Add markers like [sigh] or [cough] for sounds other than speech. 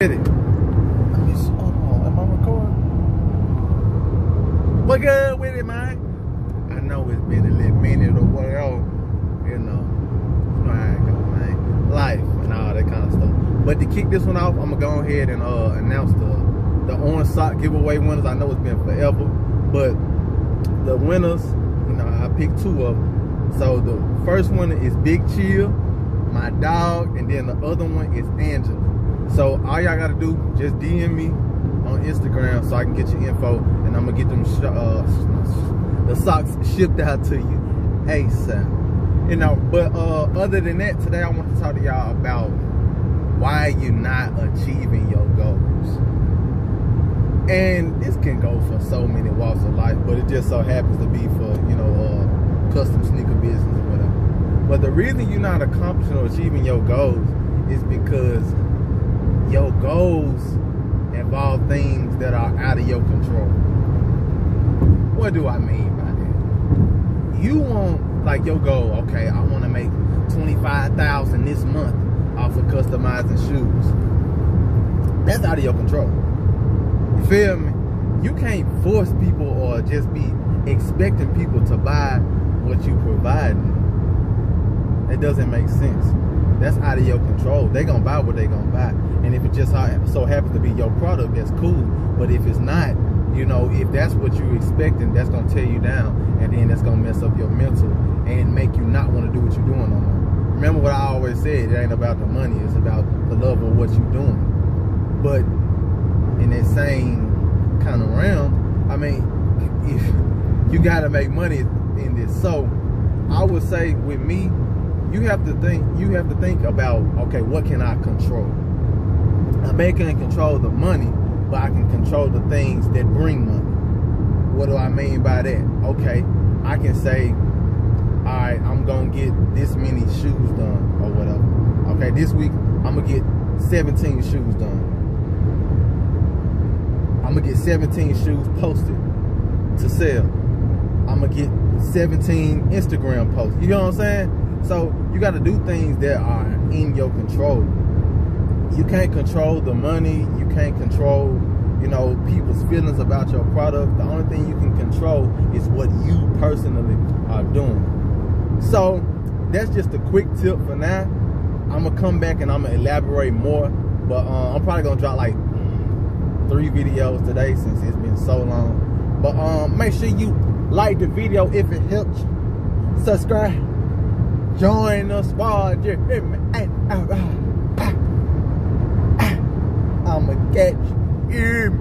Get it. Me see. Hold on. Am I recording? What good with it, man? I know it's been a little minute or whatever. You know. You know how it go, man. Life and all that kind of stuff. But to kick this one off, I'm gonna go ahead and uh, announce the the orange sock giveaway winners. I know it's been forever, but the winners, you know, I picked two of them. So the first one is Big Chill, my dog, and then the other one is Angela. So all y'all gotta do, just DM me on Instagram so I can get your info, and I'm gonna get them uh, the socks shipped out to you ASAP. You know, but uh, other than that, today I want to talk to y'all about why you're not achieving your goals. And this can go for so many walks of life, but it just so happens to be for, you know, uh, custom sneaker business or whatever. But the reason you're not accomplishing or achieving your goals is because your goals involve things that are out of your control. What do I mean by that? You want like your goal, okay, I want to make 25,000 this month off of customizing shoes. That's out of your control. You feel me? You can't force people or just be expecting people to buy what you provide. It doesn't make sense. That's out of your control. They're gonna buy what they're gonna buy. And if it just so happens to be your product, that's cool. But if it's not, you know, if that's what you're expecting, that's gonna tear you down, and then that's gonna mess up your mental and make you not want to do what you're doing no more. Remember what I always said: it ain't about the money; it's about the love of what you're doing. But in that same kind of realm, I mean, if [laughs] you gotta make money in this, so I would say with me, you have to think. You have to think about, okay, what can I control? I may can't control the money, but I can control the things that bring money. What do I mean by that? Okay, I can say, all right, I'm gonna get this many shoes done or whatever. Okay, this week I'm gonna get 17 shoes done. I'm gonna get 17 shoes posted to sell. I'm gonna get 17 Instagram posts. You know what I'm saying? So you got to do things that are in your control you can't control the money. You can't control, you know, people's feelings about your product. The only thing you can control is what you personally are doing. So that's just a quick tip for now. I'm gonna come back and I'm gonna elaborate more. But uh, I'm probably gonna drop like three videos today since it's been so long. But um, make sure you like the video if it helps. Subscribe. Join us while you're I'ma catch him.